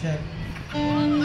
check.